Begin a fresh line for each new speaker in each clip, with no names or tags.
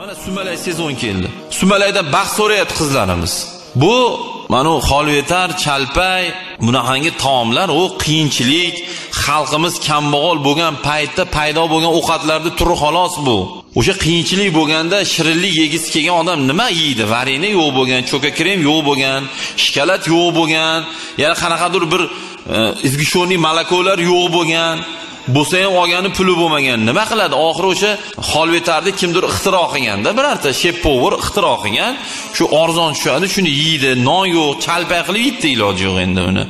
mana sumalay sezon keldi. Sumalayda baxt so'rayapti qizlarimiz. Bu mana xolvetar chalpay bunaqangi taomlar u qiyinchilik xalqimiz kambag'al bo'lgan paytda paydo bo'lgan ovqatlarni turi xolos bu. O'sha qiyinchilik bo'lganda shirinlik yegisi kelgan odam nima yeydi? Varena yo'q bo'lgan cho'ka krem yo'q bo'lgan shokolad yo'q bo'lgan yana qanaqadir bir e, izgishoniy malakolar yo'q bo'lgan bo'lsa ham olgani puli bo'lmagan. Nima qiladi? Oxiri o'sha holvetarni kimdir ixtiro qilganda birorta shef ixtiro qilgan. Shu arzon tushadi shuni yeydi. Non yo'q chalpay qilib yeydi iloji yo'q endi uni.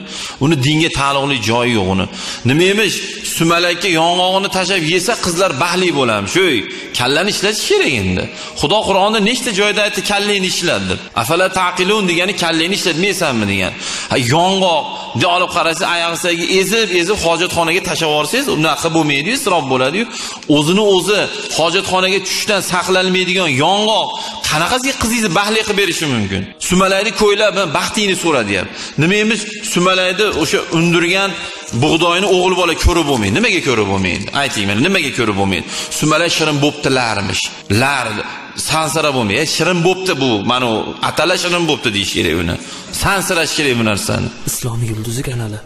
Uni dinga taalluqli joyi yo'q uni. Nima emish? Sumalakka yong'og'ini tashlab yesa qizlar baxtli bo'lamiz shu kallani ishlatish kerak endi. Xudo qur'onda nechta joyda aytdi kallangni ishlat deb. Afala taqilun degani kallangni ishlatmaysanmi degan ha yong'oq bunday olib qarasangiz oyog'ingizga ezib ezib hojatxonaga tashlab yuborsangiz unaqa bo'lmaydiyu isrof bo'ladiyu. O'zini o'zi hojatxonaga tushishdan saqlanmaydigan yong'oq qanaqasiga qizingizni baxtli qilib berishi mumkin? Sumalakni ko'ylab baxtingni so'ra deyapti. Nima emish sumalakni o'sha undirgan bug'doyni o'g'il bola ko'rib bo'lmaydi. Nimaga ko'rib bo'lmaydi? Ayting mana nimaga ko'rib bo'lmaydi? Sumalak shirin bo'ptilarmish lar sansira bo'lmaydi. Shirin bo'pti bu. Mana u atala shirin bo'pti deyish kerak uni. Sansirash kerak bu narsani.
Islom yulduzi kanali.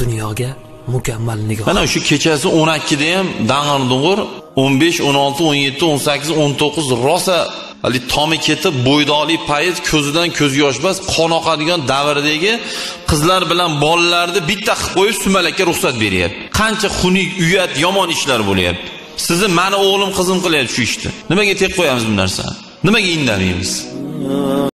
Dunyoga mukammal nigoh
mana shu kechasi 12da ham dang'ir dung'ur 15 16 17 18 19 rosa haligi tomi ketib bo'ydoqli payt ko'zidan ko'z yosh bas qon oqadigan davrdagi qizlar bilan bolalarni bitta qilib qo'yib sumalakka ruxsat beryapti. Qancha xunuk uyat yomon ishlar bo'lyapti. Sizni mani o'g'lim qizim qilyapti shu ishni. Nimaga tek qo'yamiz bu narsani? Nimaga indamaymiz?